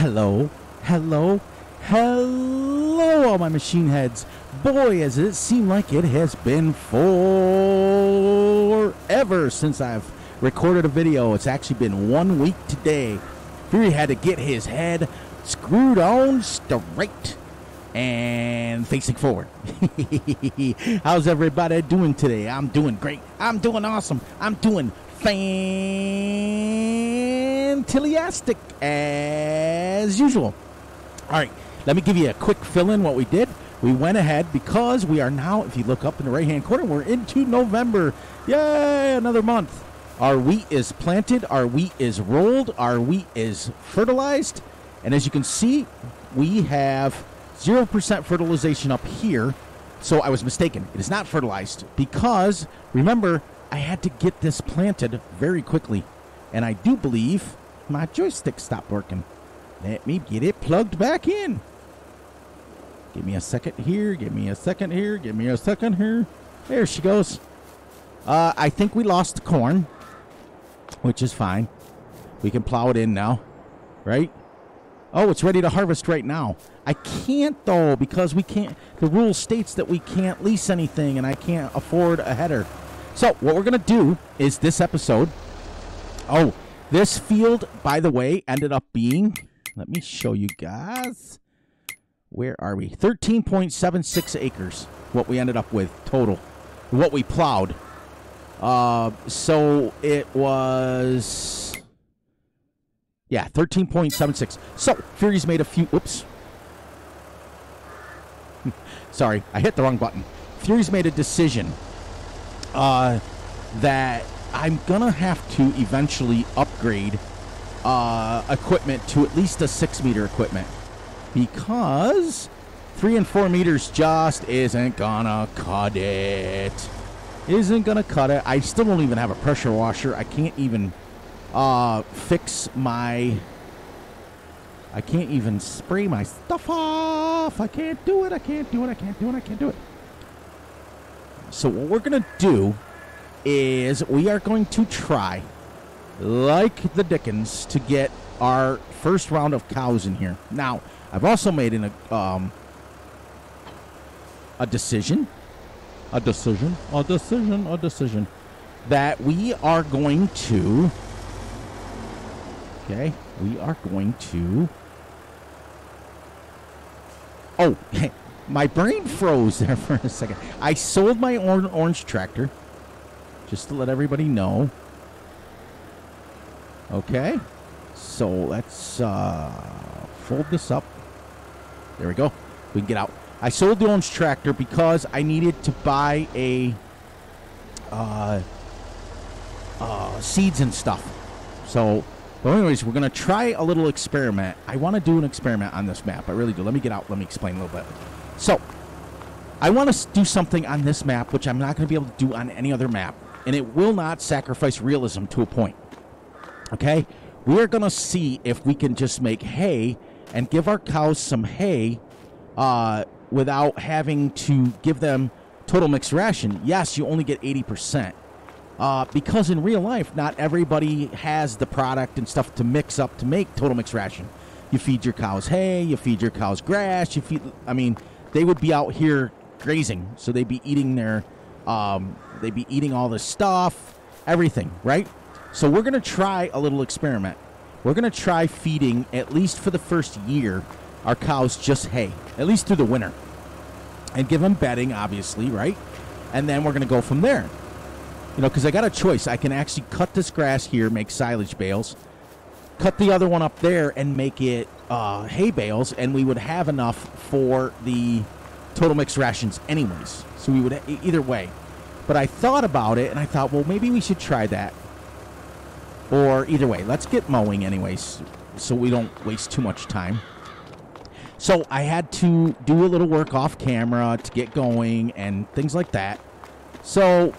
Hello, hello, hello, all my machine heads. Boy, has it seemed like it has been forever since I've recorded a video. It's actually been one week today. Fury had to get his head screwed on straight and facing forward. How's everybody doing today? I'm doing great. I'm doing awesome. I'm doing fantastic as usual. All right, let me give you a quick fill in what we did. We went ahead because we are now, if you look up in the right hand corner, we're into November. Yay, another month. Our wheat is planted, our wheat is rolled, our wheat is fertilized. And as you can see, we have 0% fertilization up here. So I was mistaken. It is not fertilized because, remember, I had to get this planted very quickly. And I do believe my joystick stopped working. Let me get it plugged back in. Give me a second here. Give me a second here. Give me a second here. There she goes. Uh, I think we lost the corn, which is fine. We can plow it in now, right? Oh, it's ready to harvest right now. I can't though because we can't. The rule states that we can't lease anything, and I can't afford a header. So what we're gonna do is this episode. Oh, this field, by the way, ended up being. Let me show you guys. Where are we? 13.76 acres. What we ended up with total. What we plowed. Uh, so it was. Yeah, 13.76. So, Fury's made a few. Oops. Sorry, I hit the wrong button. Fury's made a decision uh, that I'm to have to eventually upgrade uh, equipment to at least a six meter equipment because three and four meters just isn't gonna cut it. Isn't gonna cut it. I still don't even have a pressure washer. I can't even uh, fix my. I can't even spray my stuff off. I can't do it. I can't do it. I can't do it. I can't do it. So what we're gonna do is we are going to try, like the Dickens, to get our first round of cows in here. Now, I've also made an, a um, a decision, a decision, a decision, a decision that we are going to. Okay, we are going to. Oh, my brain froze there for a second. I sold my orange tractor, just to let everybody know. Okay, so let's uh, fold this up. There we go. We can get out. I sold the orange tractor because I needed to buy a uh, uh, seeds and stuff. So, but anyways, we're gonna try a little experiment. I want to do an experiment on this map. I really do. Let me get out. Let me explain a little bit. So, I want to do something on this map, which I'm not going to be able to do on any other map, and it will not sacrifice realism to a point. Okay, we are going to see if we can just make hay and give our cows some hay uh, without having to give them total mixed ration. Yes, you only get 80%. Uh, because in real life, not everybody has the product and stuff to mix up to make total mixed ration. You feed your cows hay, you feed your cows grass, you feed, I mean, they would be out here grazing, so they'd be eating their, um, they'd be eating all this stuff, everything, right? So we're going to try a little experiment. We're going to try feeding, at least for the first year, our cows just hay, at least through the winter. And give them bedding, obviously, right? And then we're going to go from there. You know, because I got a choice. I can actually cut this grass here, make silage bales, cut the other one up there, and make it uh, hay bales, and we would have enough for the total mixed rations, anyways. So we would either way. But I thought about it, and I thought, well, maybe we should try that. Or either way, let's get mowing anyways, so we don't waste too much time. So I had to do a little work off camera to get going and things like that. So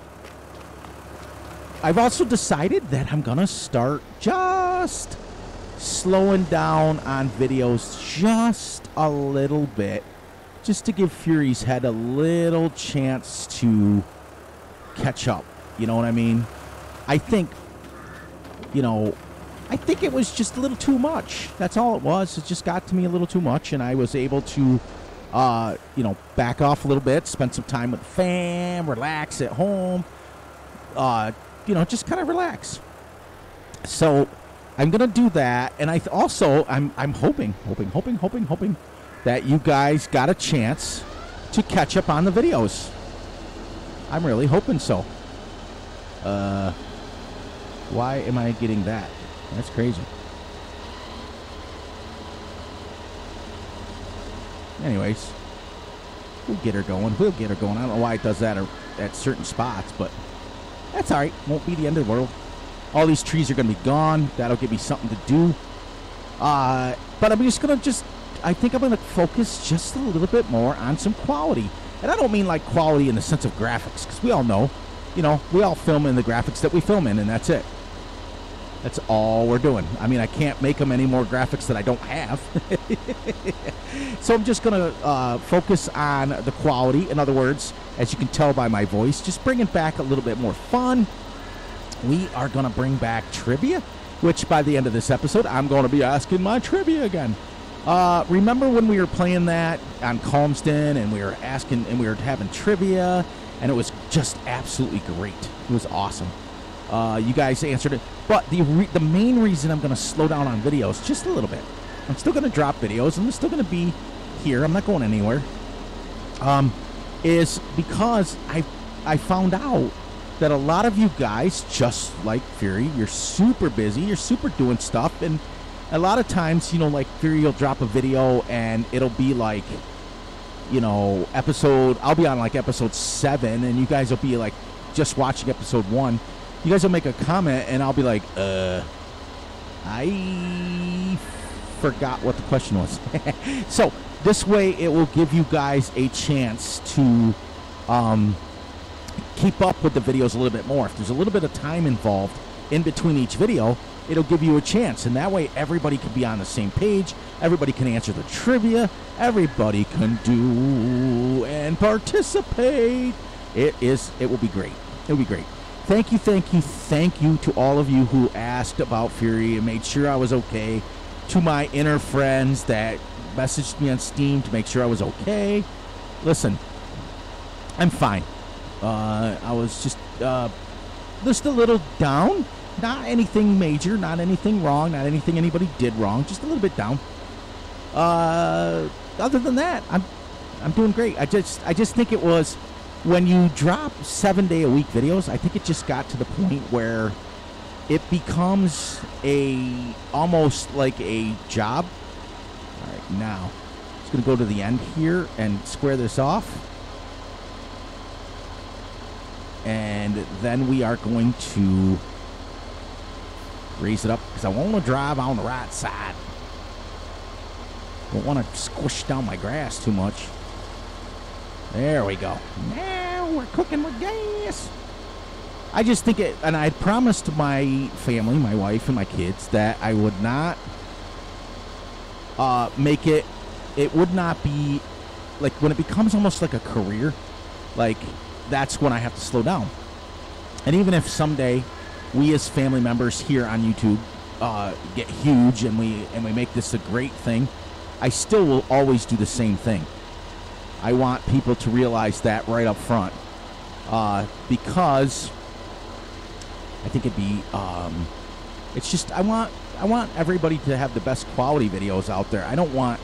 I've also decided that I'm gonna start just slowing down on videos just a little bit, just to give Fury's head a little chance to catch up. You know what I mean? I think, you know, I think it was just a little too much. That's all it was. It just got to me a little too much, and I was able to, uh, you know, back off a little bit, spend some time with the fam, relax at home, uh, you know, just kind of relax. So I'm gonna do that, and I th- also I'm I'm hoping, hoping, hoping, hoping, hoping that you guys got a chance to catch up on the videos. I'm really hoping so. Uh, why am I getting that? That's crazy. Anyways, we'll get her going. We'll get her going. I don't know why it does that at certain spots, but that's all right. Won't be the end of the world. All these trees are going to be gone. That'll give me something to do. Uh, but I'm just going to just, I think I'm going to focus just a little bit more on some quality. And I don't mean like quality in the sense of graphics, because we all know, you know, we all film in the graphics that we film in, and that's it. That's all we're doing. I mean, I can't make them any more graphics that I don't have. so I'm just going to uh, focus on the quality. In other words, as you can tell by my voice, just bringing back a little bit more fun. We are going to bring back trivia, which by the end of this episode, I'm going to be asking my trivia again. Uh, remember when we were playing that on Calmsden and we were asking and we were having trivia and it was just absolutely great. It was awesome. Uh, you guys answered it, but the re- the main reason I'm going to slow down on videos just a little bit. I'm still going to drop videos and I'm still going to be here. I'm not going anywhere. Um, is because I I found out that a lot of you guys, just like Fury, you're super busy, you're super doing stuff, and a lot of times, you know, like Fury will drop a video and it'll be like, you know, episode, I'll be on like episode seven, and you guys will be like just watching episode one. You guys will make a comment, and I'll be like, uh, I forgot what the question was. so this way, it will give you guys a chance to um, keep up with the videos a little bit more. If there's a little bit of time involved in between each video, it'll give you a chance. And that way, everybody can be on the same page. Everybody can answer the trivia. Everybody can do and participate. It is. It will be great. It will be great. Thank you, thank you, thank you to all of you who asked about Fury and made sure I was okay. To my inner friends that messaged me on Steam to make sure I was okay. Listen, I'm fine. Uh, I was just uh, just a little down not anything major, not anything wrong, not anything anybody did wrong, just a little bit down. Uh, other than that, I'm I'm doing great. I just I just think it was when you drop seven day a week videos. I think it just got to the point where it becomes a almost like a job. All right, now it's going to go to the end here and square this off. And then we are going to raise it up because I want to drive on the right side. Don't want to squish down my grass too much. There we go. Now we're cooking with gas. I just think it, and I promised my family, my wife, and my kids that I would not uh, make it, it would not be like when it becomes almost like a career, like that's when I have to slow down. And even if someday we as family members here on YouTube uh, get huge and we and we make this a great thing, I still will always do the same thing. I want people to realize that right up front uh, because I think it'd be um, it's just I want I want everybody to have the best quality videos out there. I don't want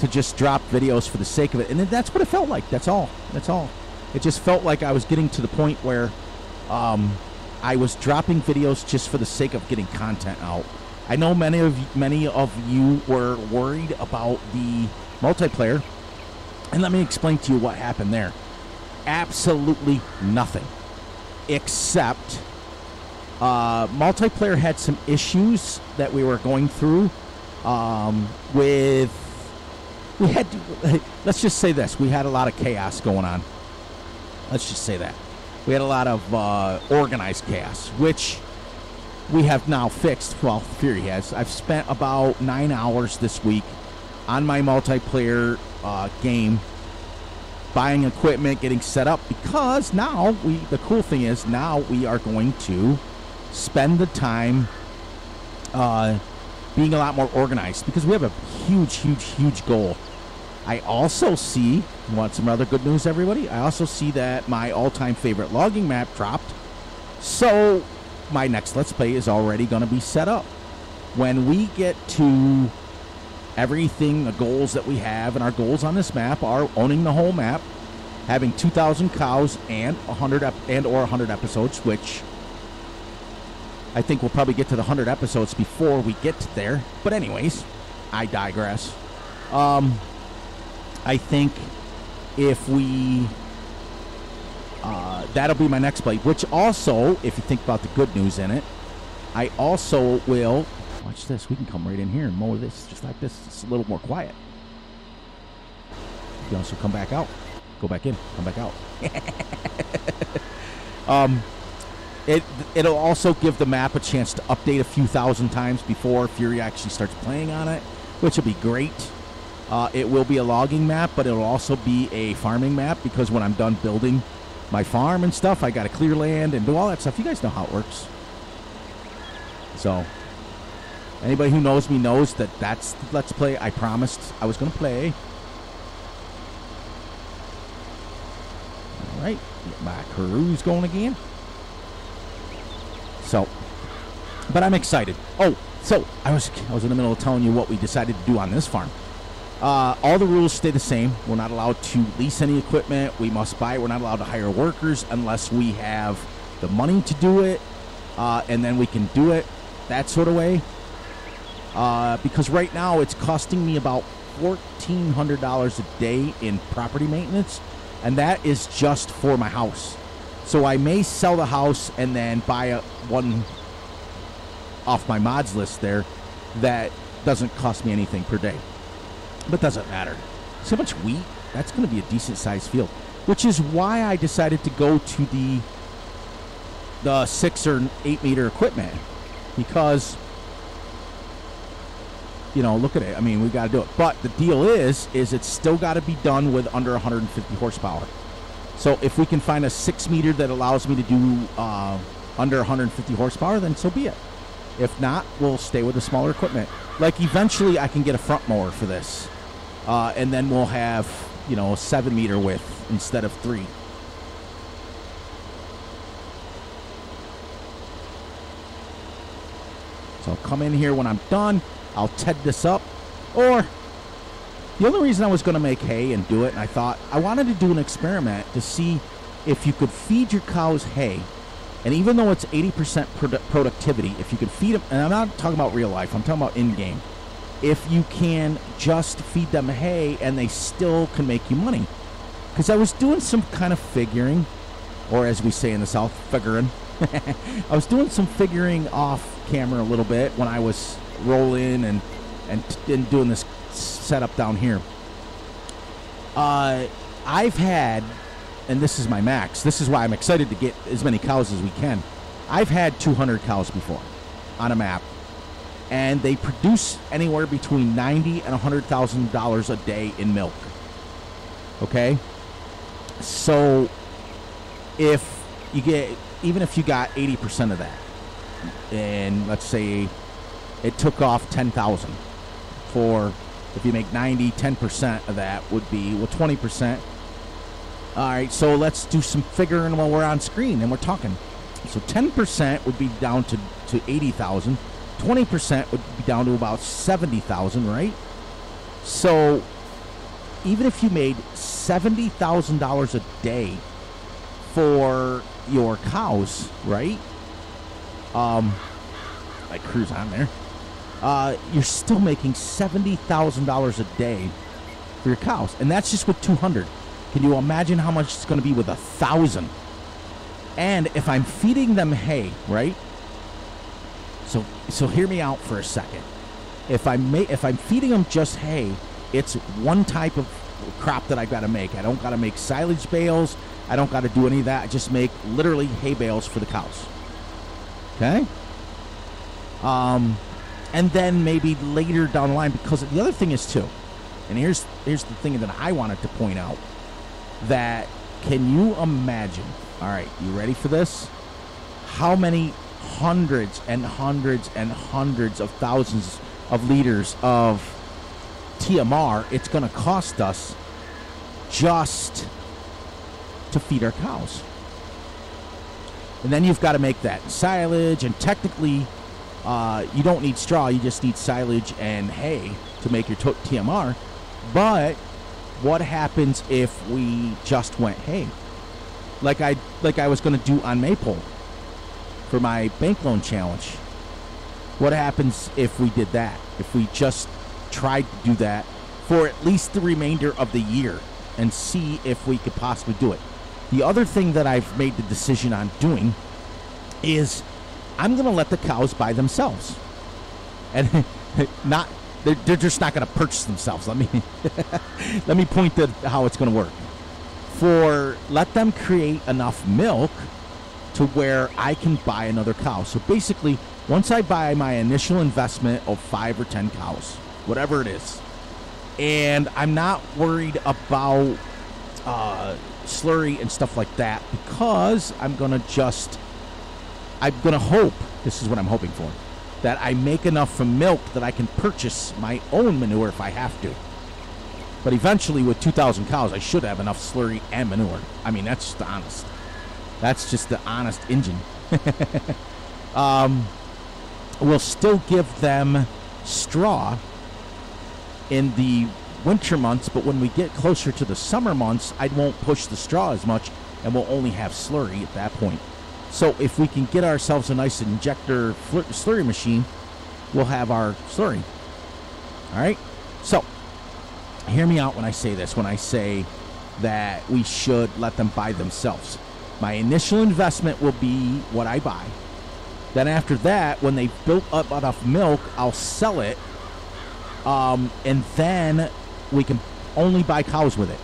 to just drop videos for the sake of it, and that's what it felt like. That's all. That's all. It just felt like I was getting to the point where um, I was dropping videos just for the sake of getting content out. I know many of many of you were worried about the multiplayer, and let me explain to you what happened there. Absolutely nothing, except uh, multiplayer had some issues that we were going through um, with. We had, to, let's just say this: we had a lot of chaos going on. Let's just say that we had a lot of uh, organized chaos, which we have now fixed. Well, Fury has. I've spent about nine hours this week on my multiplayer uh, game, buying equipment, getting set up. Because now we, the cool thing is, now we are going to spend the time uh, being a lot more organized because we have a huge, huge, huge goal. I also see, want some other good news, everybody? I also see that my all time favorite logging map dropped. So my next Let's Play is already going to be set up. When we get to everything, the goals that we have, and our goals on this map are owning the whole map, having 2,000 cows and 100 ep- and or 100 episodes, which I think we'll probably get to the 100 episodes before we get there. But anyways, I digress. Um, I think if we uh, that'll be my next play. Which also, if you think about the good news in it, I also will watch this. We can come right in here and mow this just like this. It's a little more quiet. You can also come back out, go back in, come back out. um, it it'll also give the map a chance to update a few thousand times before Fury actually starts playing on it, which will be great. Uh, it will be a logging map, but it'll also be a farming map because when I'm done building my farm and stuff, I got to clear land and do all that stuff. You guys know how it works. So, anybody who knows me knows that that's Let's Play I promised I was going to play. All right, get my cruise going again. So, but I'm excited. Oh, so I was I was in the middle of telling you what we decided to do on this farm. Uh, all the rules stay the same. We're not allowed to lease any equipment. We must buy. We're not allowed to hire workers unless we have the money to do it, uh, and then we can do it that sort of way. Uh, because right now it's costing me about fourteen hundred dollars a day in property maintenance, and that is just for my house. So I may sell the house and then buy a one off my mods list there that doesn't cost me anything per day but doesn't matter. So much wheat, that's going to be a decent sized field, which is why I decided to go to the the six or eight meter equipment because you know look at it. I mean we got to do it. But the deal is is it's still got to be done with under 150 horsepower. So if we can find a six meter that allows me to do uh, under 150 horsepower then so be it if not we'll stay with the smaller equipment like eventually i can get a front mower for this uh, and then we'll have you know a seven meter width instead of three. So I'll come in here when I'm done. I'll ted this up, or the only reason I was going to make hay and do it, and I thought I wanted to do an experiment to see if you could feed your cows hay, and even though it's 80% produ- productivity, if you can feed them, and I'm not talking about real life, I'm talking about in game if you can just feed them hay and they still can make you money. Because I was doing some kind of figuring, or as we say in the South, figuring. I was doing some figuring off camera a little bit when I was rolling and and, and doing this setup down here. Uh, I've had, and this is my max. This is why I'm excited to get as many cows as we can. I've had 200 cows before on a map and they produce anywhere between ninety and hundred thousand dollars a day in milk. Okay, so if you get even if you got eighty percent of that, and let's say it took off ten thousand for if you make 90 10% of that would be well 20% all right so let's do some figuring while we're on screen and we're talking so 10% would be down to, to 80000 20% would be down to about 70,000, right? So even if you made $70,000 a day for your cows, right? Um, like cruise on there. Uh, you're still making $70,000 a day for your cows. And that's just with 200. Can you imagine how much it's going to be with a thousand? And if I'm feeding them hay, right? So so hear me out for a second. If I ma- if I'm feeding them just hay, it's one type of crop that I got to make. I don't got to make silage bales. I don't got to do any of that. I just make literally hay bales for the cows. Okay. Um, and then maybe later down the line, because the other thing is too, and here's here's the thing that I wanted to point out that can you imagine? All right, you ready for this? How many hundreds and hundreds and hundreds of thousands of liters of TMR it's going to cost us just to feed our cows. And then you've got to make that silage, and technically, uh, you don't need straw, you just need silage and hay to make your TMR. But what happens if we just went hey Like I like I was going to do on maple for my bank loan challenge. What happens if we did that? If we just tried to do that for at least the remainder of the year and see if we could possibly do it. The other thing that I've made the decision on doing is I'm going to let the cows by themselves. And not they're, they're just not going to purchase themselves. Let me let me point to how it's going to work. For let them create enough milk to where I can buy another cow. So basically, once I buy my initial investment of five or ten cows, whatever it is, and I'm not worried about uh, slurry and stuff like that because I'm gonna just I'm gonna hope this is what I'm hoping for that I make enough from milk that I can purchase my own manure if I have to. But eventually, with 2,000 cows, I should have enough slurry and manure. I mean, that's just honest. That's just the honest engine. um, we'll still give them straw in the winter months, but when we get closer to the summer months, I won't push the straw as much and we'll only have slurry at that point. So if we can get ourselves a nice injector slurry machine, we'll have our slurry. All right? So, hear me out when I say this, when I say that we should let them buy themselves. My initial investment will be what I buy. Then after that, when they've built up enough milk, I'll sell it. Um, and then we can only buy cows with it.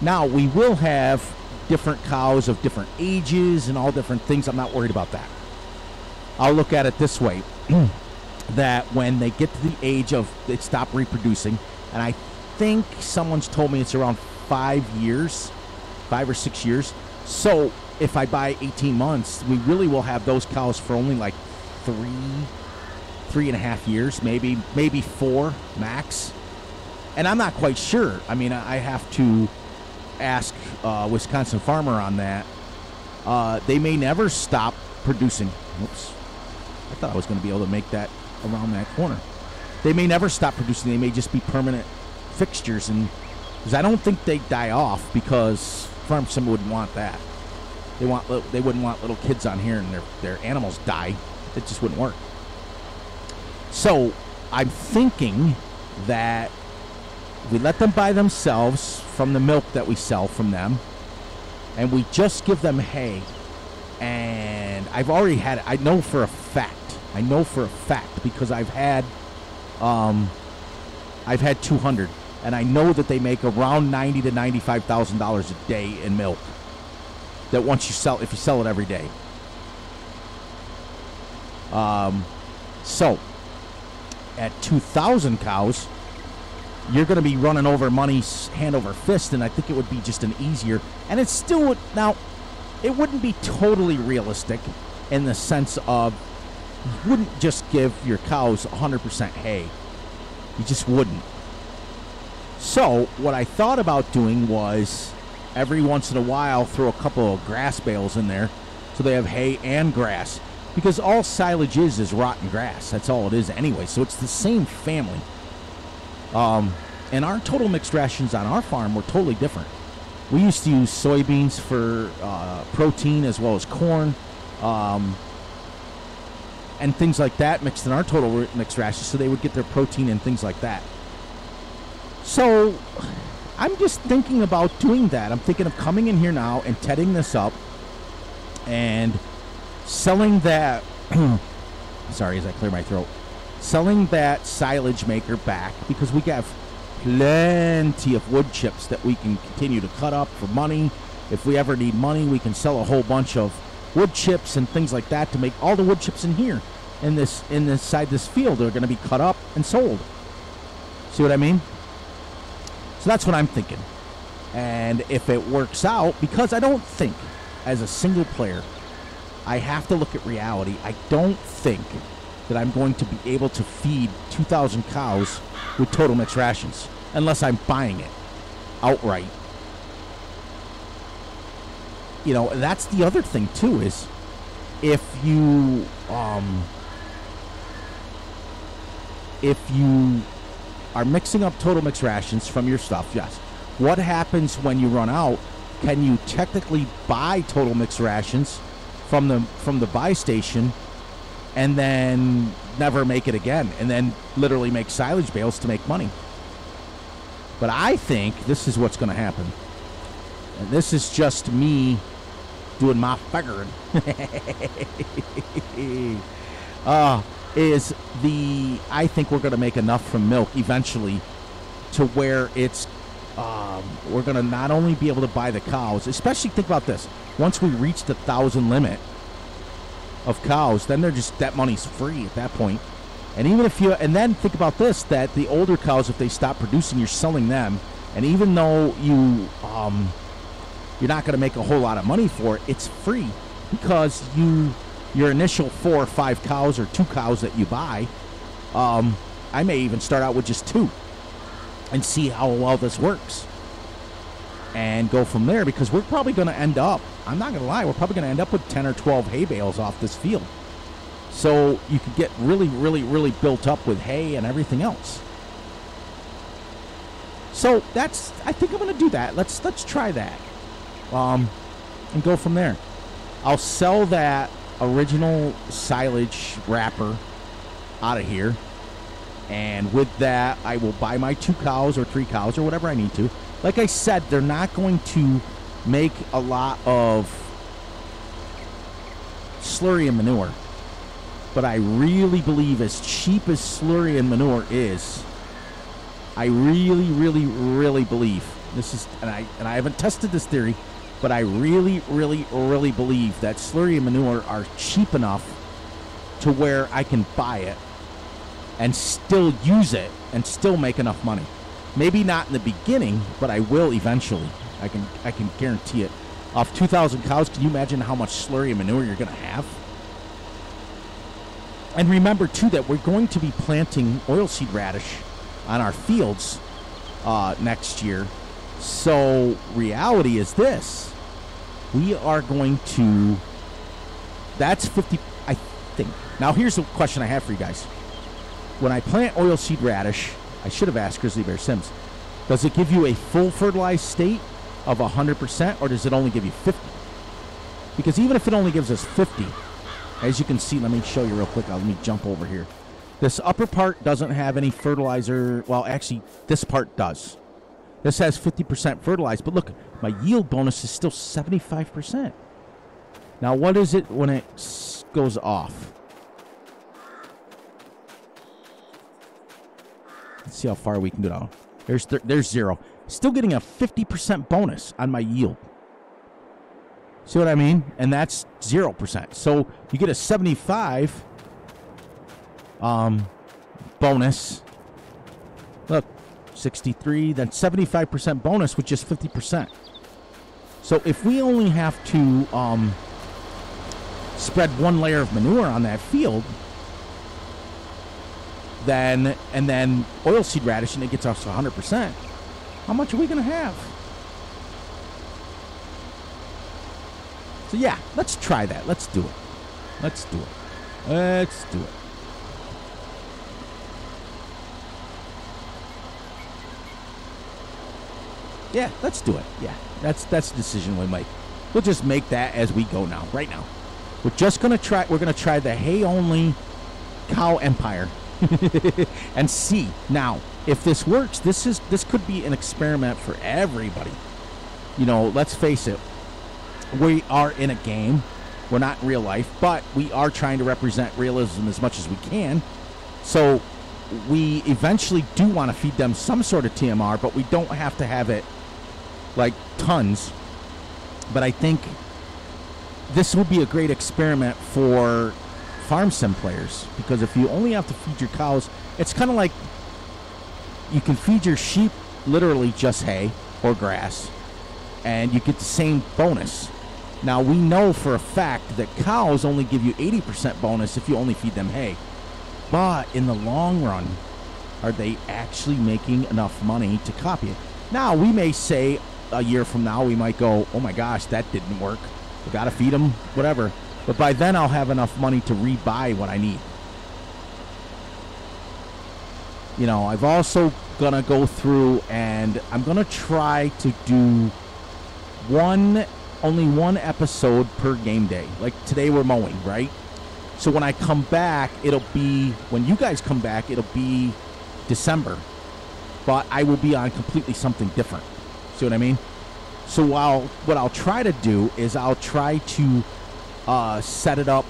Now, we will have different cows of different ages and all different things. I'm not worried about that. I'll look at it this way that when they get to the age of they stop reproducing, and I think someone's told me it's around five years, five or six years. So if I buy 18 months, we really will have those cows for only like three, three and a half years, maybe, maybe four max and I'm not quite sure. I mean, I have to ask uh, Wisconsin Farmer on that. Uh, they may never stop producing. Oops. I thought I was going to be able to make that around that corner. They may never stop producing. They may just be permanent fixtures, and because I don't think they die off because farm sim wouldn't want that. They want they wouldn't want little kids on here and their their animals die. It just wouldn't work. So I'm thinking that we let them buy themselves from the milk that we sell from them, and we just give them hay. And I've already had it. I know for a fact. I know for a fact because I've had, um, I've had 200, and I know that they make around ninety to ninety-five thousand dollars a day in milk. That once you sell, if you sell it every day. Um, so at 2,000 cows, you're going to be running over money hand over fist, and I think it would be just an easier. And it still would now, it wouldn't be totally realistic in the sense of you wouldn't just give your cows 100% hay. You just wouldn't. So what I thought about doing was every once in a while throw a couple of grass bales in there, so they have hay and grass. Because all silage is is rotten grass. That's all it is anyway. So it's the same family. Um, and our total mixed rations on our farm were totally different. We used to use soybeans for uh, protein as well as corn um, and things like that mixed in our total mixed rations so they would get their protein and things like that. So I'm just thinking about doing that. I'm thinking of coming in here now and tedding this up and selling that. sorry, as I clear my throat selling that silage maker back because we have plenty of wood chips that we can continue to cut up for money. If we ever need money, we can sell a whole bunch of wood chips and things like that to make all the wood chips in here in this in this side this field are going to be cut up and sold. See what I mean? So that's what I'm thinking. And if it works out, because I don't think as a single player I have to look at reality. I don't think that I'm going to be able to feed 2,000 cows with total mix rations unless I'm buying it outright. You know, that's the other thing too is if you um if you are mixing up total mix rations from your stuff, yes. What happens when you run out? Can you technically buy total mix rations from the from the buy station and then never make it again and then literally make silage bales to make money? But I think this is what's going to happen. And this is just me doing my figuring. uh, is the I think we're going to make enough from milk eventually to where it's um, we're going to not only be able to buy the cows, especially think about this. Once we reach the thousand limit of cows, then they're just that money's free at that point. And even if you and then think about this that the older cows, if they stop producing, you're selling them, and even though you um, you're not going to make a whole lot of money for it, it's free because you your initial four or five cows or two cows that you buy, um, I may even start out with just two and see how well this works and go from there because we're probably going to end up, I'm not going to lie, we're probably going to end up with 10 or 12 hay bales off this field. So you could get really, really, really built up with hay and everything else. So that's, I think I'm going to do that. Let's let's try that, um, and go from there. I'll sell that original silage wrapper out of here. And with that, I will buy my two cows or three cows or whatever I need to. Like I said, they're not going to make a lot of slurry and manure. But I really believe, as cheap as slurry and manure is, I really, really, really believe this is, and I and I haven't tested this theory, but I really, really, really believe that slurry and manure are cheap enough to where I can buy it and still use it and still make enough money. Maybe not in the beginning, but I will eventually. I can I can guarantee it. Off 2,000 cows, can you imagine how much slurry and manure you're going to have? And remember too that we're going to be planting oilseed radish on our fields uh, next year. So reality is this: we are going to. That's 50. I think. Now here's the question I have for you guys when I plant oilseed radish, I should have asked Grizzly Bear Sims, does it give you a full fertilized state of 100% or does it only give you 50? Because even if it only gives us 50, as you can see, let me show you real quick. Let me jump over here. This upper part doesn't have any fertilizer. Well, actually, this part does. This has 50% fertilized, but look, my yield bonus is still 75%. Now, what is it when it goes off? Let's see how far we can go down. There's th- there's zero. Still getting a 50% bonus on my yield. See what I mean? And that's 0%. So you get a 75 um, bonus. Look, 63, then 75% bonus with just 50%. So if we only have to um, spread one layer of manure on that field, then and then oilseed radish and it gets us 100%, how much are we going to have? So yeah, let's try that. Let's do it. Let's do it. Let's do it. Yeah, let's do it. Yeah, that's that's the decision we make. We'll just make that as we go now, right now. We're just gonna try. We're gonna try the hay only cow empire and see now if this works. This is this could be an experiment for everybody. You know, let's face it. We are in a game. We're not in real life, but we are trying to represent realism as much as we can. So we eventually do want to feed them some sort of TMR, but we don't have to have it like tons. But I think this would be a great experiment for farm sim players because if you only have to feed your cows, it's kind of like you can feed your sheep literally just hay or grass, and you get the same bonus. Now, we know for a fact that cows only give you 80% bonus if you only feed them hay. But in the long run, are they actually making enough money to copy it? Now, we may say a year from now, we might go, oh my gosh, that didn't work. We got to feed them, whatever. But by then, I'll have enough money to rebuy what I need. You know, I've also gonna go through and I'm gonna try to do one, only one episode per game day. Like today, we're mowing, right? So when I come back, it'll be when you guys come back, it'll be December, but I will be on completely something different. See what I mean? So while what I'll try to do is I'll try to uh, set it up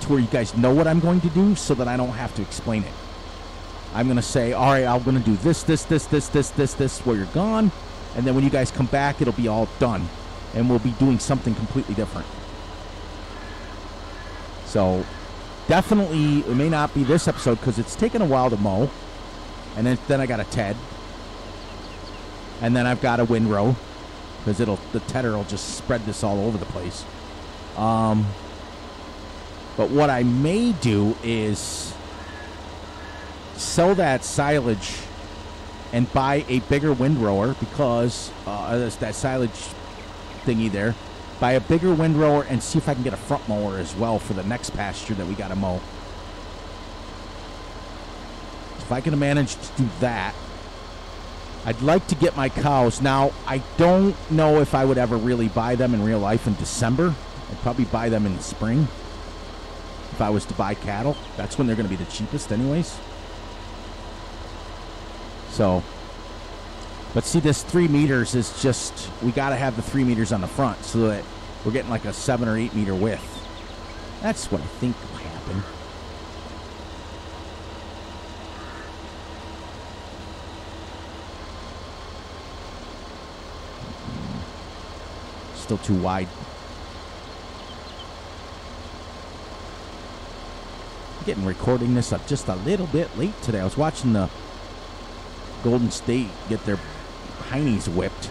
to where you guys know what I'm going to do, so that I don't have to explain it. I'm gonna say, all right, I'm gonna do this, this, this, this, this, this, this, while you're gone, and then when you guys come back, it'll be all done, and we'll be doing something completely different. So definitely, it may not be this episode because it's taken a while to mow, and then then I got a Ted, and then I've got a windrow because it'll the tedder will just spread this all over the place. Um, but what I may do is sell that silage and buy a bigger windrower because uh, that silage thingy there. Buy a bigger windrower and see if I can get a front mower as well for the next pasture that we got to mow. If I can manage to do that, I'd like to get my cows. Now, I don't know if I would ever really buy them in real life in December. I'd probably buy them in the spring. If I was to buy cattle, that's when they're going to be the cheapest, anyways. So, but see, this three meters is just, we got to have the three meters on the front so that we're getting like a seven or eight meter width. That's what I think will happen. Still too wide. Getting recording this up just a little bit late today. I was watching the Golden State get their heinies whipped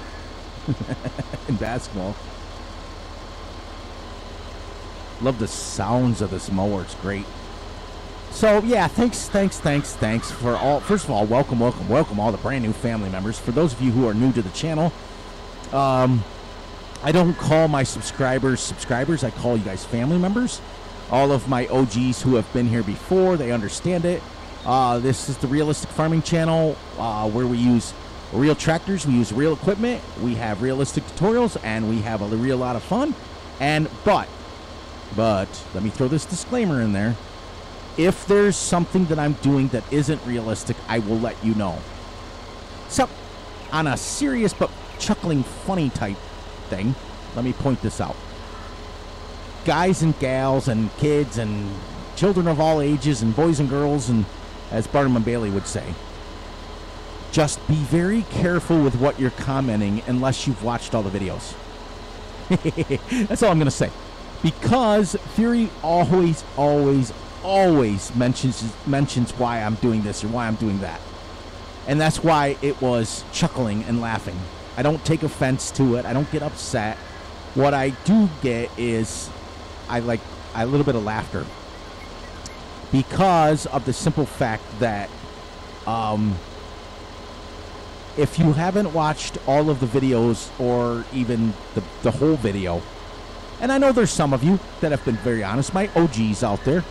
in basketball. Love the sounds of this mower. It's great. So yeah, thanks, thanks, thanks, thanks for all. First of all, welcome, welcome, welcome all the brand new family members. For those of you who are new to the channel, um, I don't call my subscribers subscribers. I call you guys family members. All of my OGs who have been here before, they understand it. Uh, this is the Realistic Farming Channel uh, where we use real tractors, we use real equipment, we have realistic tutorials, and we have a real lot of fun. And, but, but, let me throw this disclaimer in there. If there's something that I'm doing that isn't realistic, I will let you know. So, on a serious but chuckling funny type thing, let me point this out. Guys and gals and kids and children of all ages and boys and girls and as Barnum and Bailey would say. Just be very careful with what you're commenting unless you've watched all the videos. That's all I'm going to say. Because Fury always, always, always mentions mentions why I'm doing this or why I'm doing that. And that's why it was chuckling and laughing. I don't take offense to it. I don't get upset. What I do get is I like a little bit of laughter because of the simple fact that um, if you haven't watched all of the videos or even the, the whole video, and I know there's some of you that have been very honest, my OGs out there,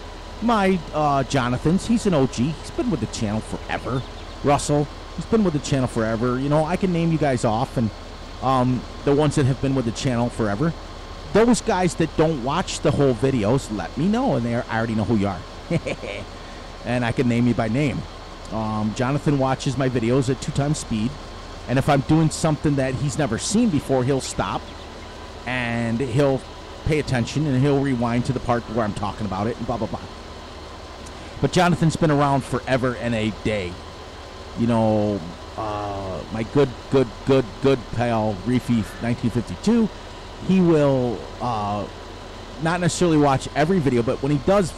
my uh, Jonathan's, he's an OG. He's been with the channel forever. Russell, he's been with the channel forever. You know, I can name you guys off, and um, the ones that have been with the channel forever. Those guys that don't watch the whole videos, let me know, and I already know who you are. and I can name you by name. Um, Jonathan watches my videos at two times speed, and if I'm doing something that he's never seen before, he'll stop and he'll pay attention and he'll rewind to the part where I'm talking about it and blah blah blah. But Jonathan's been around forever and a day. You know, uh, my good, good, good, good pal Reefy 1952. He will uh, not necessarily watch every video, but when he does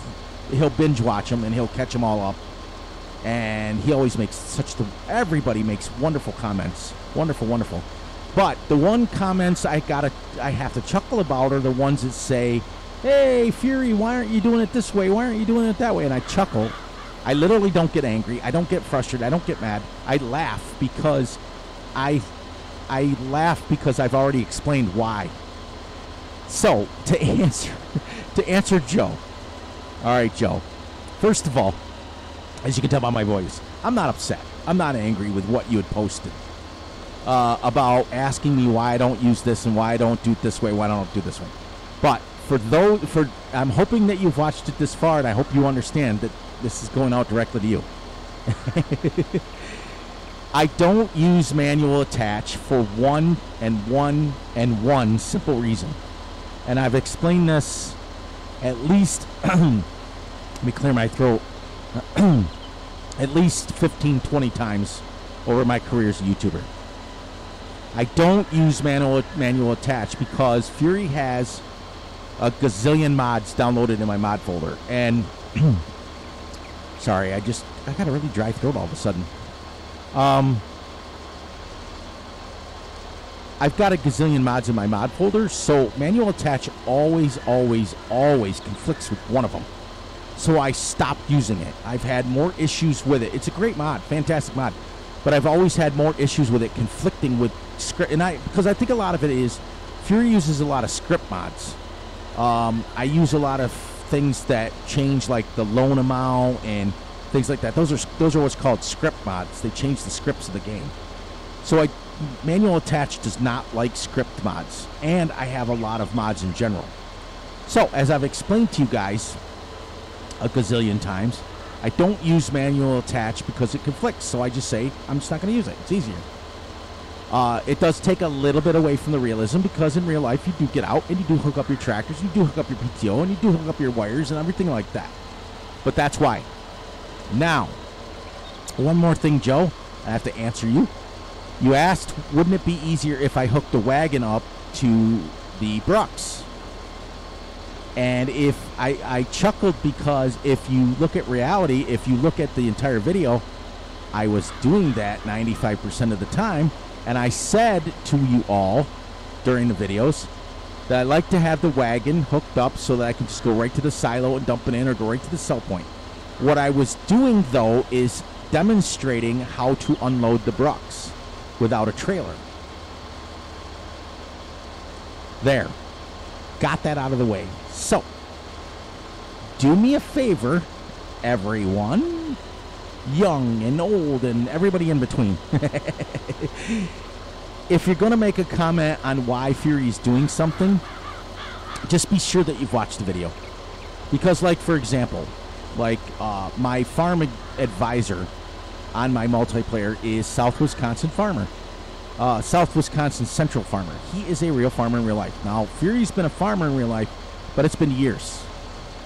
he'll binge watch them and he'll catch them all up. And he always makes such the everybody makes wonderful comments, wonderful, wonderful. But the one comments I gotta I have to chuckle about are the ones that say, "Hey Fury, why aren't you doing it this way? Why aren't you doing it that way?" And I chuckle. I literally don't get angry. I don't get frustrated. I don't get mad. I laugh because I I laugh because I've already explained why. So to answer to answer Joe. All right, Joe. First of all, as you can tell by my voice, I'm not upset. I'm not angry with what you had posted uh, about asking me why I don't use this and why I don't do it this way, why I don't do this way. But for those, for I'm hoping that you've watched it this far, and I hope you understand that this is going out directly to you. I don't use manual attach for one and one and one simple reason. And I've explained this at least, let me clear my throat, at least 15, 20 times over my career as a YouTuber. I don't use manual manual attach because Fury has a gazillion mods downloaded in my mod folder. And sorry, I just I got a really dry throat all of a sudden. Um, I've got a gazillion mods in my mod folder, so manual attach always, always, always conflicts with one of them. So I stopped using it. I've had more issues with it. It's a great mod, fantastic mod, but I've always had more issues with it conflicting with script, and I because I think a lot of it is Fury uses a lot of script mods. Um, I use a lot of things that change like the loan amount and things like that. Those are those are what's called script mods. They change the scripts of the game. So I manual attach does not like script mods, and I have a lot of mods in general. So as I've explained to you guys a gazillion times, I don't use manual attach because it conflicts. So I just say I'm just not going to use it. It's easier. Uh, it does take a little bit away from the realism because in real life you do get out and you do hook up your tractors, you do hook up your PTO, and you do hook up your wires and everything like that. But that's why. Now, one more thing, Joe. I have to answer you. You asked, wouldn't it be easier if I hooked the wagon up to the Brucks? And if I, I chuckled because if you look at reality, if you look at the entire video, I was doing that 95% of the time and I said to you all during the videos that I like to have the wagon hooked up so that I can just go right to the silo and dump it in or go right to the sell point. What I was doing though is demonstrating how to unload the Brucks without a trailer. There. Got that out of the way. So, do me a favor, everyone young and old and everybody in between. if you're going to make a comment on why Fury is doing something, just be sure that you've watched the video. Because, like, for example, like uh, my farm advisor on my multiplayer is South Wisconsin Farmer. Uh, South Wisconsin Central Farmer. He is a real farmer in real life. Now, Fury's been a farmer in real life, but it's been years.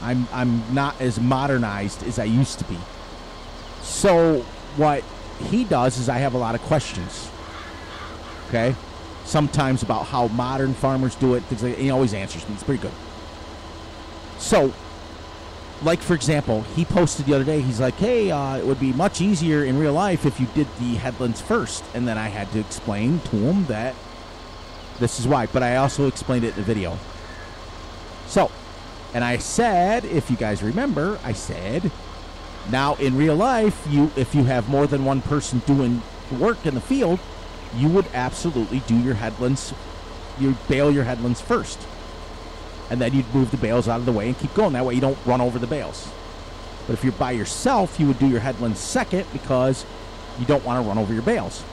I'm, I'm not as modernized as I used to be. So what he does is I have a lot of questions. Okay? Sometimes about how modern farmers do it, things like he always answers me. It's pretty good. So, like for example, he posted the other day, he's like, Hey, uh, it would be much easier in real life if you did the headlands first. And then I had to explain to him that this is why. But I also explained it in the video. So, and I said, if you guys remember, I said now, in real life, you if you have more than one person doing work in the field, you would absolutely do your headlands, you bale your headlands first, and then you'd move the bales out of the way and keep going. That way, you don't run over the bales. But if you're by yourself, you would do your headlands second because you don't want to run over your bales.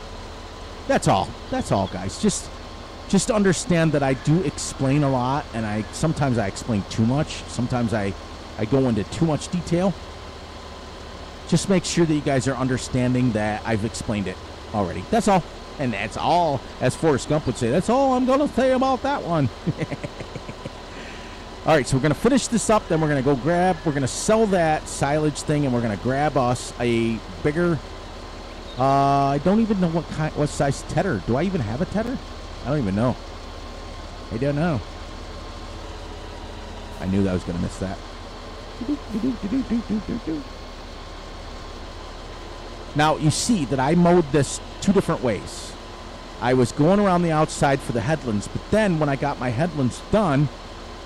That's all. That's all, guys. Just just understand that I do explain a lot, and I sometimes I explain too much. Sometimes I I go into too much detail just make sure that you guys are understanding that I've explained it already. That's all. And that's all, as Forrest Gump would say, that's all I'm going to say about that one. all right, so we're going to finish this up. Then we're going to go grab, we're going to sell that silage thing, and we're going to grab us a bigger. Uh, I don't even know what kind, what size tedder. Do I even have a tedder? I don't even know. I don't know. I knew that I was going to miss that. Now, you see that I mowed this two different ways. I was going around the outside for the headlands, but then when I got my headlands done,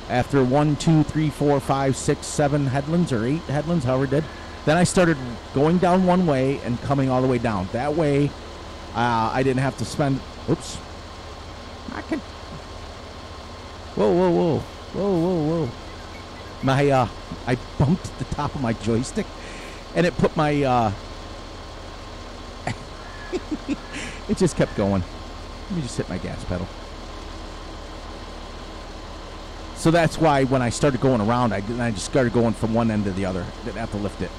after one, two, three, four, five, six, seven headlands or eight headlands, however it did, then I started going down one way and coming all the way down. That way, uh, I didn't have to spend. Oops. I can. Whoa, whoa, whoa, whoa, whoa, whoa! My uh, I bumped the top of my joystick, and it put my uh. it just kept going. Let me just hit my gas pedal. So that's why when I started going around, I, I just started going from one end to the other. Didn't have to lift it.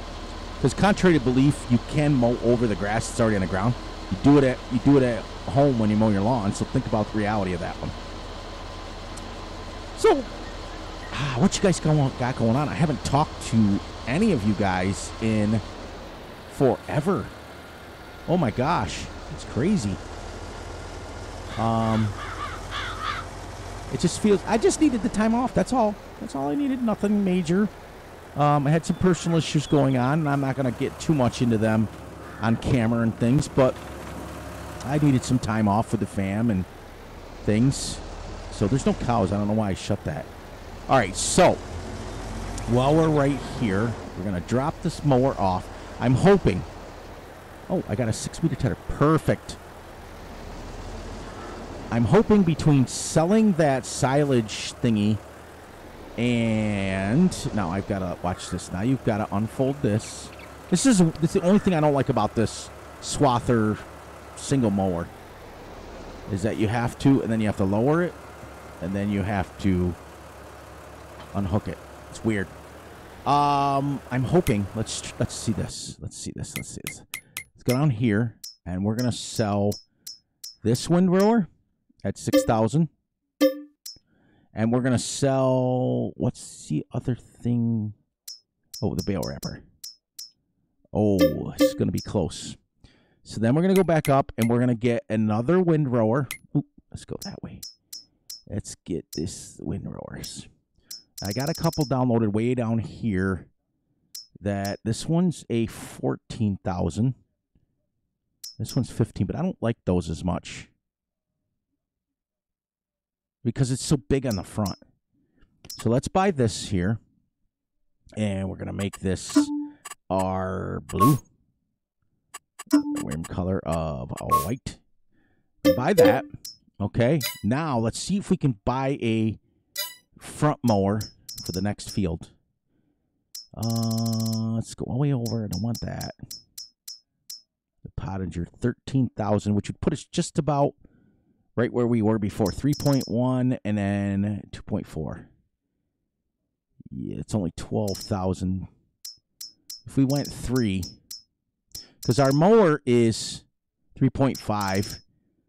Because contrary to belief, you can mow over the grass that's already on the ground. You do it at you do it at home when you mow your lawn. So think about the reality of that one. So, ah, what you guys got going on? I haven't talked to any of you guys in forever. Oh my gosh, it's crazy. Um, it just feels. I just needed the time off. That's all. That's all I needed. Nothing major. Um, I had some personal issues going on, and I'm not going to get too much into them on camera and things, but I needed some time off with the fam and things. So there's no cows. I don't know why I shut that. All right, so while we're right here, we're going to drop this mower off. I'm hoping. Oh, I got a six meter tedder. Perfect. I'm hoping between selling that silage thingy and now I've got to watch this. Now you've got to unfold this. This is this is the only thing I don't like about this swather single mower is that you have to and then you have to lower it and then you have to unhook it. It's weird. Um, I'm hoping. Let's let's see this. Let's see this. Let's see this. Let's go down here and we're gonna sell this windrower at six thousand. And we're going to sell, what's the other thing? Oh, the bale wrapper. Oh, it's going to be close. So then we're going to go back up and we're going to get another windrower. Ooh, let's go that way. Let's get this wind windrowers. I got a couple downloaded way down here that this one's a 14,000. This one's 15, but I don't like those as much because it's so big on the front. So let's buy this here. And we're going to make this our blue. Rim color of white. Buy that. Okay. Now let's see if we can buy a front mower for the next field. Uh, let's go all the way over. I don't want that. The Pottinger 13,000, which would put us just about right where we were before 3.1 and then 2.4 yeah it's only 12,000 if we went 3 because our mower is 3.5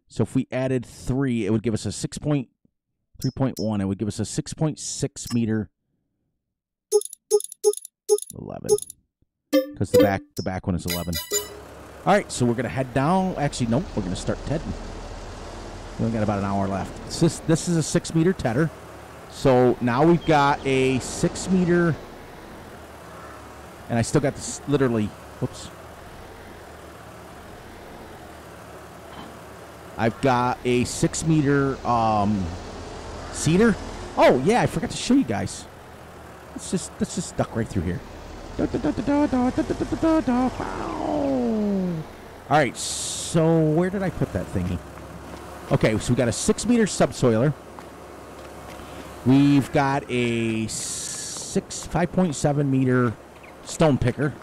so if we added 3 it would give us a 6.3.1 it would give us a 6.6 meter. 11 because the back the back one is 11 all right so we're gonna head down. Actually nope we're gonna start heading we only got about an hour left. This, this is a six meter tedder. So now we've got a six meter, and I still got this literally, whoops. I've got a six meter um, seeder. Oh yeah, I forgot to show you guys. Let's just let's just duck right through here. All right, so where did I put that thingy? Okay, so we got a six meter subsoiler. We've got a six five point seven meter stone picker,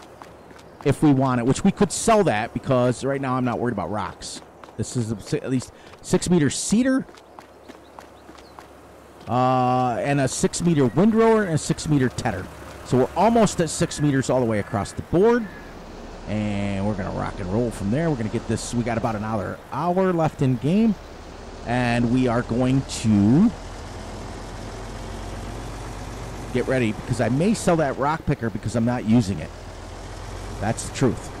if we want it, which we could sell that because right now I'm not worried about rocks. This is at least six meter seeder, uh, and a six meter windrower and a six meter tedder. So we're almost at six meters all the way across the board. And we're gonna rock and roll from there. We're gonna get this. We got about an hour hour left in game and we are going to get ready because I may sell that rock picker because I'm not using it. That's the truth.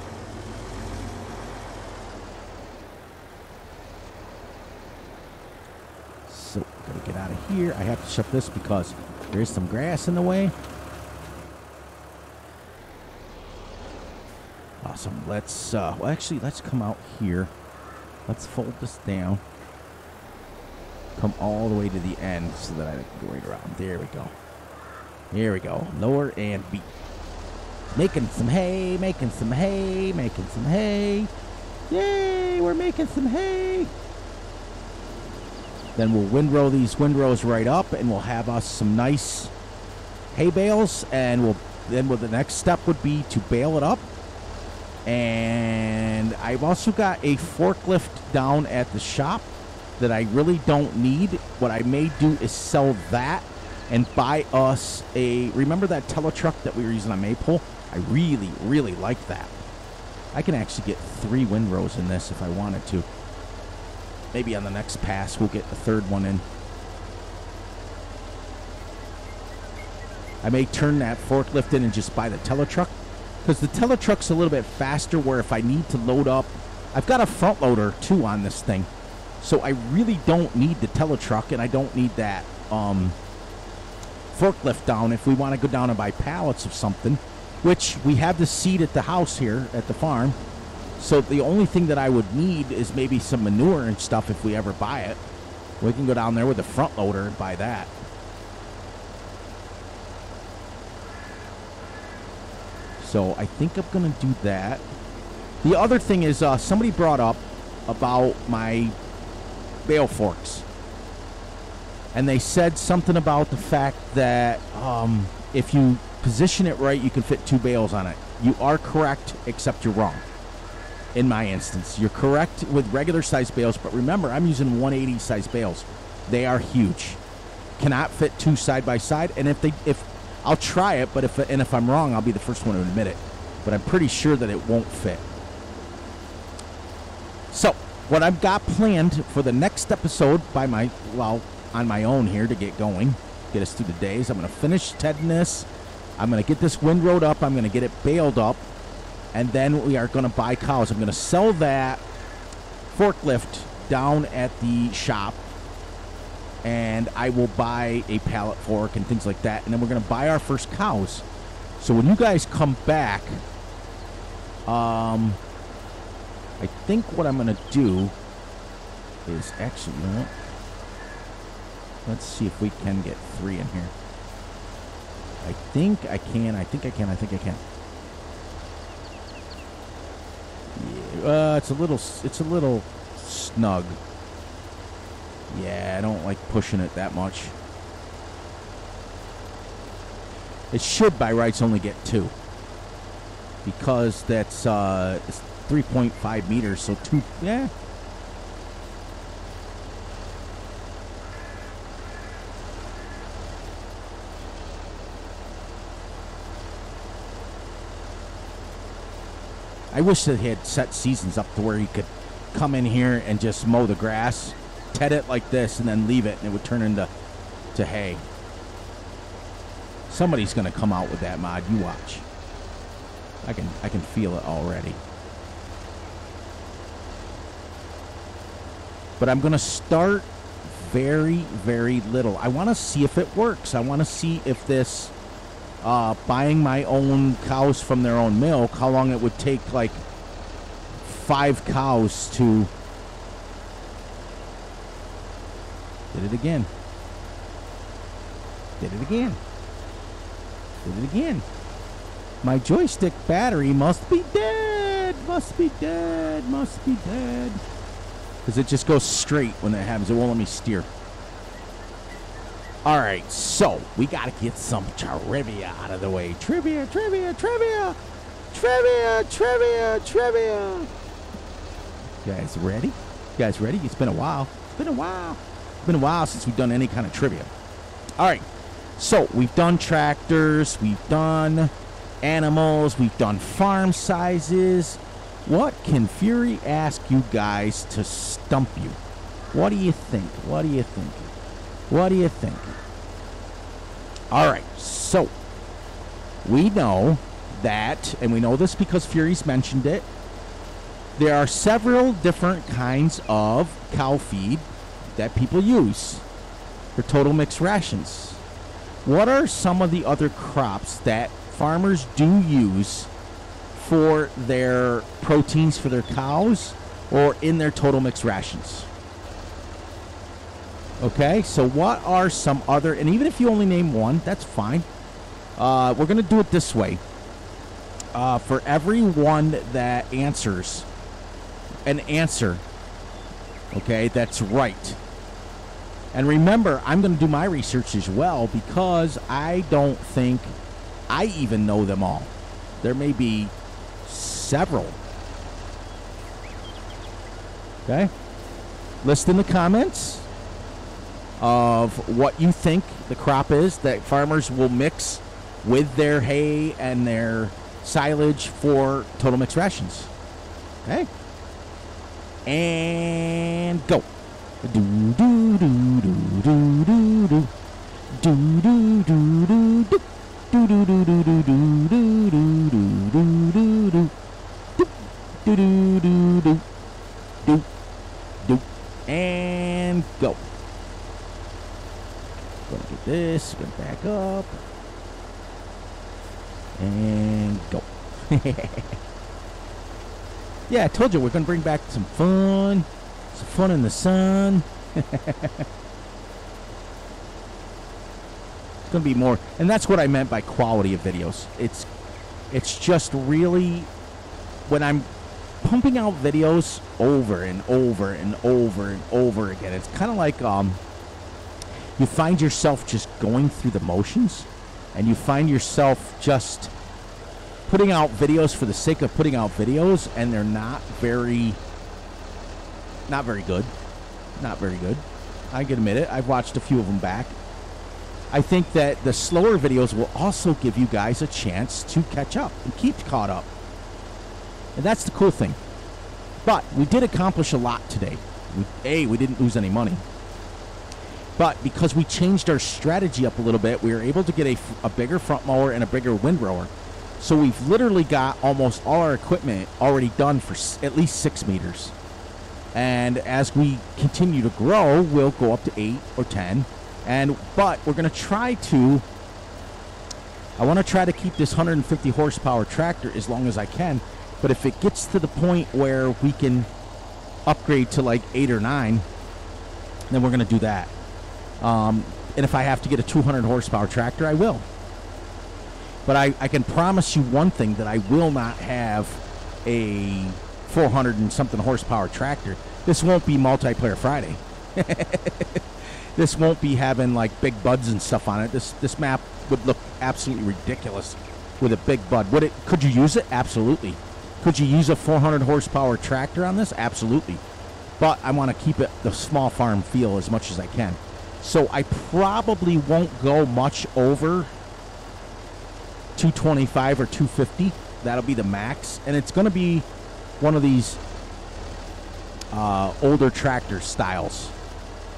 So, gotta get out of here. I have to shut this because there is some grass in the way. Awesome. Let's, uh, well, actually, let's come out here. Let's fold this down. Come all the way to the end so that I can go right around. There we go. Here we go. Lower and beat. Making some hay, making some hay, making some hay. Yay, we're making some hay. Then we'll windrow these windrows right up and we'll have us some nice hay bales and we'll then well, the next step would be to bale it up and I've also got a forklift down at the shop that I really don't need. What I may do is sell that and buy us a. Remember that Teletruck that we were using on Maypole? I really, really like that. I can actually get three windrows in this if I wanted to. Maybe on the next pass we'll get a third one in. I may turn that forklift in and just buy the Teletruck because the Teletruck's a little bit faster. Where if I need to load up, I've got a front loader too on this thing, so I really don't need the Teletruck and I don't need that um, forklift down if we want to go down and buy pallets of something, which we have the seed at the house here at the farm. So the only thing that I would need is maybe some manure and stuff if we ever buy it. We can go down there with a the front loader and buy that. So I think I'm going to do that. The other thing is uh, somebody brought up about my bale forks. And they said something about the fact that um, if you position it right, you can fit two bales on it. You are correct, except you're wrong. In my instance, you're correct with regular size bales, but remember, I'm using 180 size bales. They are huge. Cannot fit two side by side, and if they if I'll try it, but if and if I'm wrong, I'll be the first one to admit it. But I'm pretty sure that it won't fit. So, what I've got planned for the next episode by my well on my own here to get going, get us through the days. I'm going to finish Tedness. I'm going to get this wind road up. I'm going to get it baled up, and then we are going to buy cows. I'm going to sell that forklift down at the shop and I will buy a pallet fork and things like that. And then we're going to buy our first cows. So when you guys come back, um, I think what I'm going to do is actually, you know what? Let's see if we can get three in here. I think I can. I think I can. I think I can. Yeah, uh, it's a little. It's a little snug. Yeah, I don't like pushing it that much. It should, by rights, only get two. Because that's uh, 3.5 meters, so two, yeah. I wish they had set seasons up to where you could come in here and just mow the grass ted it like this and then leave it, and it would turn into to hay. Somebody's gonna come out with that mod. You watch. I can I can feel it already. But I'm gonna start very very little. I want to see if it works. I want to see if this uh, buying my own cows from their own milk, how long it would take like five cows to Did it again. Did it again. Did it again. My joystick battery must be dead. Must be dead. Must be dead. Because it just goes straight when that happens. It won't let me steer. All right, so we got to get some trivia out of the way. Trivia, trivia, trivia, trivia, trivia, trivia. You guys ready? You guys ready? It's been a while. It's been a while It's been a while since we've done any kind of trivia. All right. So we've done tractors, we've done animals, we've done farm sizes. What can Fury ask you guys to stump you? What do you think? What do you think? What do you think? All right. So we know that, and we know this because Fury's mentioned it. There are several different kinds of cow feed that people use for total mixed rations. What are some of the other crops that farmers do use for their proteins for their cows or in their total mixed rations? Okay, so what are some other, and even if you only name one, that's fine. Uh, we're going to do it this way. Uh, for every one that answers an answer, okay, that's right. And remember, I'm going to do my research as well because I don't think I even know them all. There may be several. Okay? List in the comments of what you think the crop is that farmers will mix with their hay and their silage for total mix rations. Okay? And go. Do do do do do do do do do do do do do do do do do do do do do do do do do do and go. Gonna get this, gonna back up. And go. yeah, I told you we're gonna bring back some fun. Some fun in the sun. it's gonna be more and that's what I meant by quality of videos. It's it's just really when I'm pumping out videos over and over and over and over again. It's kind of like um, you find yourself just going through the motions, and you find yourself just putting out videos for the sake of putting out videos, and they're not very, not very good, not very good. I can admit it. I've watched a few of them back. I think that the slower videos will also give you guys a chance to catch up and keep caught up. And that's the cool thing. But we did accomplish a lot today. We, a, we didn't lose any money. But because we changed our strategy up a little bit, we were able to get a, a bigger front mower and a bigger windrower. So we've literally got almost all our equipment already done for at least six meters. And as we continue to grow, we'll go up to eight or ten. And but we're going to try to. I want to try to keep this 150 horsepower tractor as long as I can but if it gets to the point where we can upgrade to like eight or nine, then we're going to do that. Um, and if I have to get a 200 horsepower tractor, I will. But I, I can promise you one thing that I will not have a 400 and something horsepower tractor. This won't be multiplayer Friday. this won't be having like big buds and stuff on it. This this map would look absolutely ridiculous with a big bud. Would it? Could you use it? Absolutely. Could you use a 400 horsepower tractor on this? Absolutely. But I want to keep it the small farm feel as much as I can. So I probably won't go much over 225 or 250. That'll be the max. And it's going to be one of these uh, older tractor styles.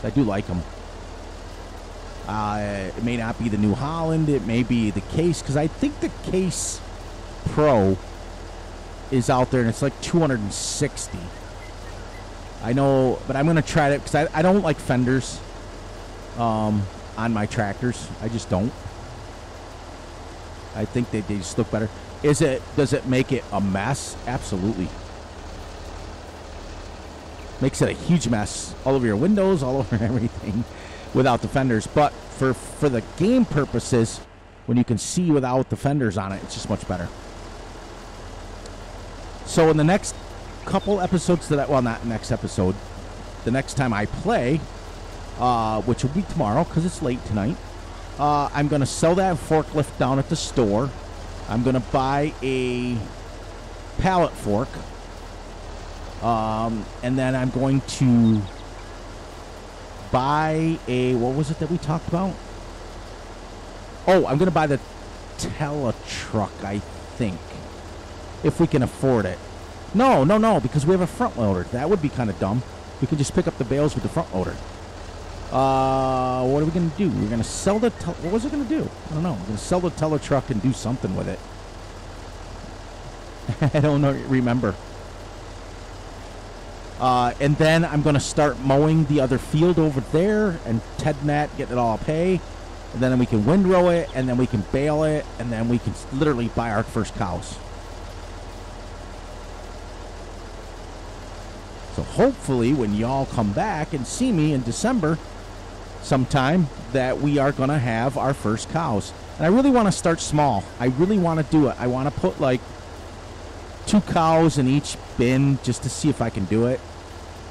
I do like them. Uh, it may not be the New Holland. It may be the Case because I think the Case Pro is out there and it's like 260. I know, but I'm going to try it because I, I don't like fenders um, on my tractors. I just don't. I think they, they just look better. Is it? Does it make it a mess? Absolutely. Makes it a huge mess all over your windows, all over everything, without the fenders. But for for the game purposes, when you can see without the fenders on it, it's just much better. So in the next couple episodes that I, well, not next episode, the next time I play, uh, which will be tomorrow because it's late tonight, uh, I'm going to sell that forklift down at the store. I'm going to buy a pallet fork. Um, and then I'm going to buy a, what was it that we talked about? Oh, I'm going to buy the Teletruck, I think if we can afford it. No, no, no, because we have a front loader. That would be kind of dumb. We can just pick up the bales with the front loader. Uh, what are we going to do? We're going to sell the... what was it going to do? I don't know. We're going to sell the Teletruck and do something with it. I don't know. Remember. Uh, and then I'm going to start mowing the other field over there and Ted Nat get it all hay. And then we can windrow it, and then we can bale it, and then we can literally buy our first cows. So hopefully, when y'all come back and see me in December, sometime that we are going to have our first cows. And I really want to start small. I really want to do it. I want to put like two cows in each bin just to see if I can do it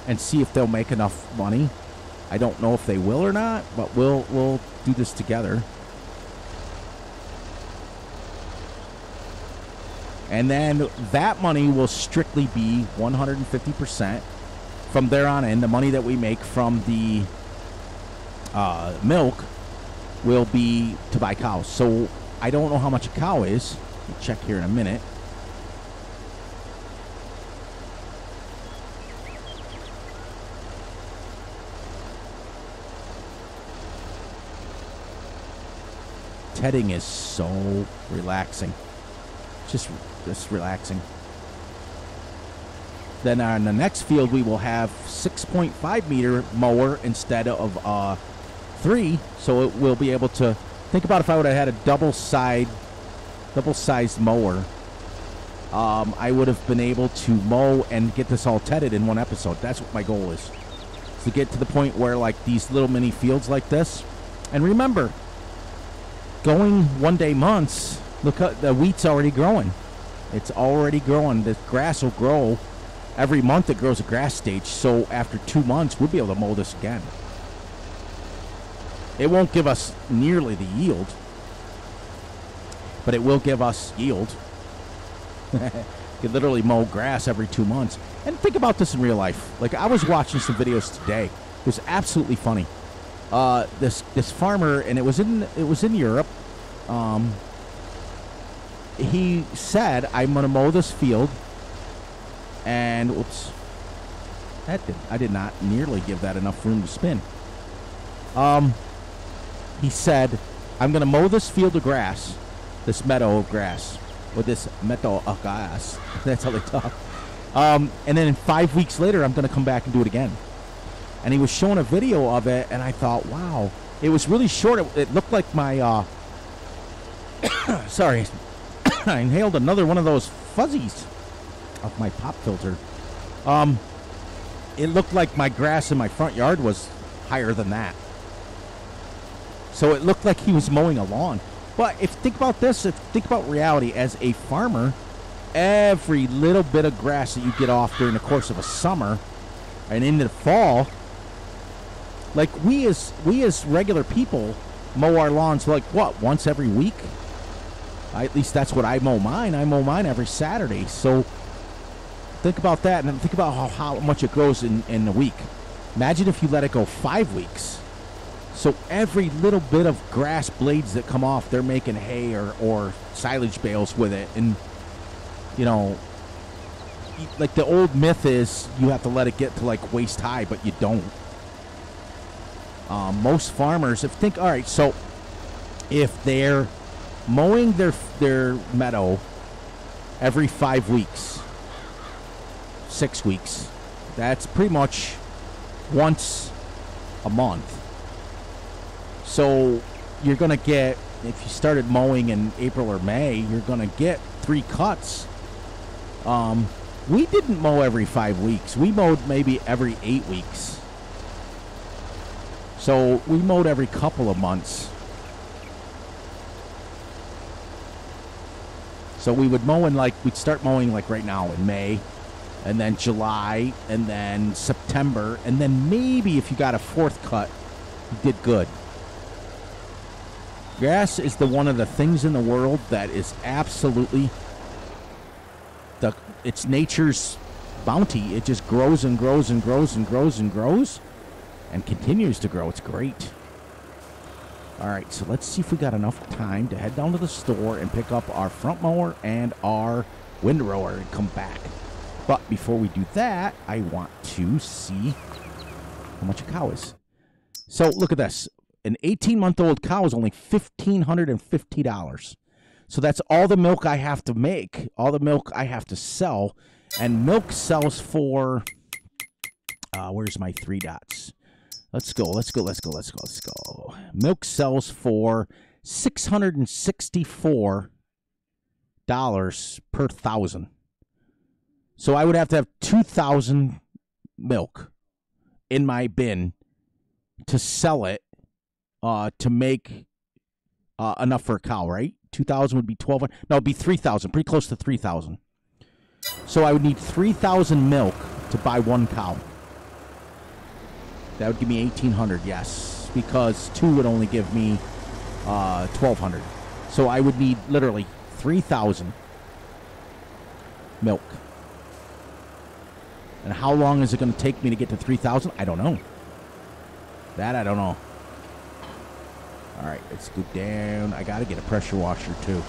and see if they'll make enough money. I don't know if they will or not, but we'll we'll do this together. And then that money will strictly be 150% from there on in. The money that we make from the uh, milk will be to buy cows. So I don't know how much a cow is. Check here in a minute. Tedding is so relaxing. Just, just relaxing. Then on the next field, we will have 6.5 meter mower instead of uh, three, so it will be able to think about if I would have had a double side, double sized mower. Um, I would have been able to mow and get this all tedded in one episode. That's what my goal is. is to get to the point where like these little mini fields like this. And remember, going one day months, look the wheat's already growing. It's already growing. The grass will grow every month. It grows a grass stage. So after two months, we'll be able to mow this again. It won't give us nearly the yield, but it will give us yield. you literally mow grass every two months. And think about this in real life. Like I was watching some videos today. It was absolutely funny. Uh, this this farmer, and it was in it was in Europe. Um, he said, "I'm going to mow this field," and oops, that did I did not nearly give that enough room to spin. Um, he said, I'm going to mow this field of grass, this meadow of grass, or this meadow of grass. That's how they talk. Um, and then five weeks later, I'm going to come back and do it again. And he was showing a video of it, and I thought, wow. It was really short. It, it looked like my, uh, sorry, I inhaled another one of those fuzzies off my pop filter. Um, it looked like my grass in my front yard was higher than that. So it looked like he was mowing a lawn. But if think about this, if think about reality as a farmer, every little bit of grass that you get off during the course of a summer and into the fall, like we as we as regular people mow our lawns like what once every week. At least that's what I mow mine. I mow mine every Saturday. So think about that and think about how, how much it grows in, in a week. Imagine if you let it go five weeks so every little bit of grass blades that come off, they're making hay or, or silage bales with it. And, you know, like the old myth is you have to let it get to like waist high, but you don't. Um, most farmers, if think, all right, so if they're mowing their their meadow every five weeks, six weeks, that's pretty much once a month so you're going to get, if you started mowing in April or May, you're going to get three cuts. Um, we didn't mow every five weeks. We mowed maybe every eight weeks. So we mowed every couple of months. So we would mow in like, we'd start mowing like right now in May, and then July, and then September, and then maybe if you got a fourth cut, you did good. Grass is the one of the things in the world that is absolutely the it's nature's bounty. It just grows and grows and grows and grows and grows and continues to grow. It's great. All right, so let's see if we got enough time to head down to the store and pick up our front mower and our windrower and come back. But before we do that, I want to see how much a cow is. So look at this an 18 month old cow is only $1,550. So that's all the milk I have to make, all the milk I have to sell. And milk sells for, uh, where's my three dots? Let's go, let's go, let's go, let's go, let's go. Milk sells for $664 per thousand. So I would have to have 2,000 milk in my bin to sell it uh, to make uh, enough for a cow, right? 2,000 would be 12. No, it'd be 3,000, pretty close to 3,000. So I would need 3,000 milk to buy one cow. That would give me 1,800, yes, because two would only give me uh, 1,200. So I would need literally 3,000 milk. And how long is it going to take me to get to 3,000? I don't know. That I don't know. All right, let's go down. I got to get a pressure washer too.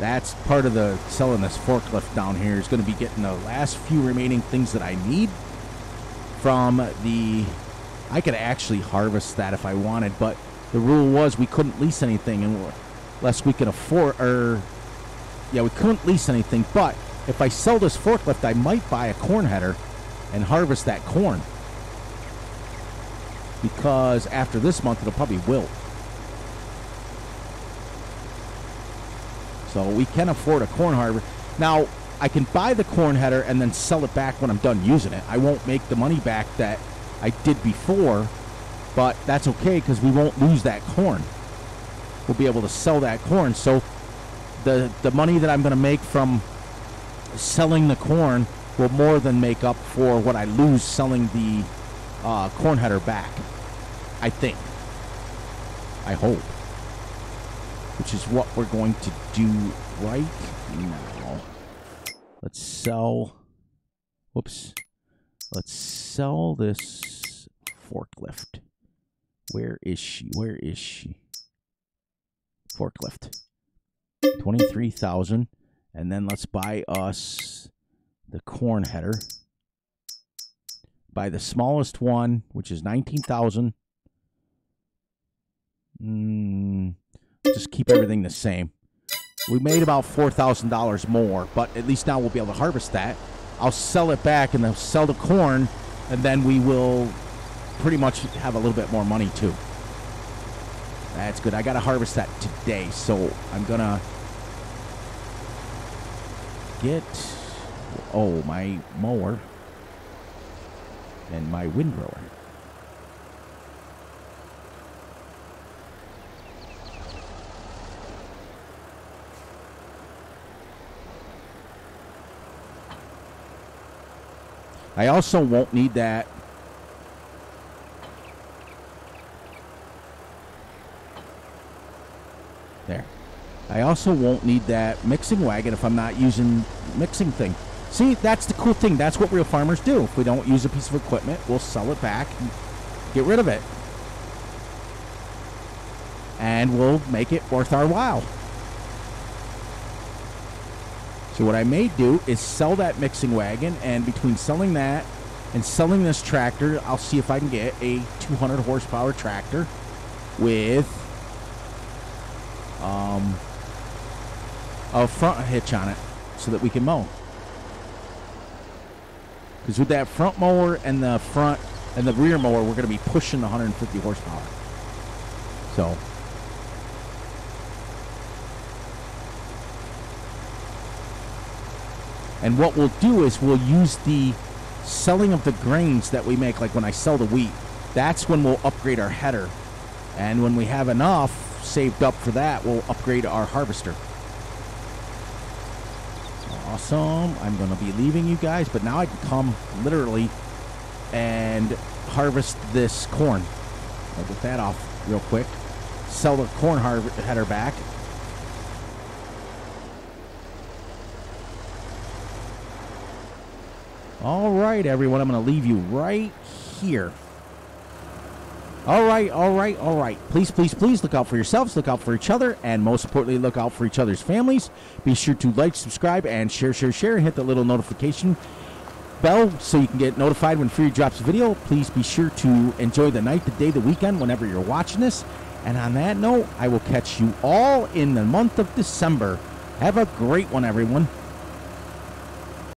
That's part of the selling this forklift down here is going to be getting the last few remaining things that I need from the. I could actually harvest that if I wanted, but the rule was we couldn't lease anything unless we could afford. Or yeah, we couldn't lease anything. But if I sell this forklift, I might buy a corn header and harvest that corn because after this month it'll probably wilt. So we can afford a corn harvester. Now, I can buy the corn header and then sell it back when I'm done using it. I won't make the money back that I did before, but that's okay because we won't lose that corn. We'll be able to sell that corn. So the the money that I'm going to make from selling the corn will more than make up for what I lose selling the uh, corn header back. I think. I hope. Which is what we're going to do right now. Let's sell. Whoops. Let's sell this forklift. Where is she? Where is she? Forklift. 23,000. And then let's buy us the corn header by the smallest one, which is 19,000. Mm, just keep everything the same. We made about $4,000 more, but at least now we'll be able to harvest that. I'll sell it back and then sell the corn, and then we will pretty much have a little bit more money too. That's good. I got to harvest that today, so I'm going to get, oh, my mower and my windrower. I also won't need that. There. I also won't need that mixing wagon if I'm not using mixing thing. See, that's the cool thing. That's what real farmers do. If we don't use a piece of equipment, we'll sell it back and get rid of it. And we'll make it worth our while. So what I may do is sell that mixing wagon, and between selling that and selling this tractor, I'll see if I can get a 200 horsepower tractor with um, a front hitch on it so that we can mow. Because with that front mower and the front and the rear mower, we're going to be pushing 150 horsepower. So And what we'll do is we'll use the selling of the grains that we make, like when I sell the wheat, that's when we'll upgrade our header. And when we have enough saved up for that, we'll upgrade our harvester. Awesome. I'm going to be leaving you guys, but now I can come literally and harvest this corn. I'll get that off real quick. Sell the corn header back All right, everyone, I'm going to leave you right here. All right, all right, all right. Please, please, please look out for yourselves, look out for each other, and most importantly, look out for each other's families. Be sure to like, subscribe, and share, share, share, and hit the little notification bell so you can get notified when Fury drops a video. Please be sure to enjoy the night, the day, the weekend, whenever you're watching this. And on that note, I will catch you all in the month of December. Have a great one, everyone.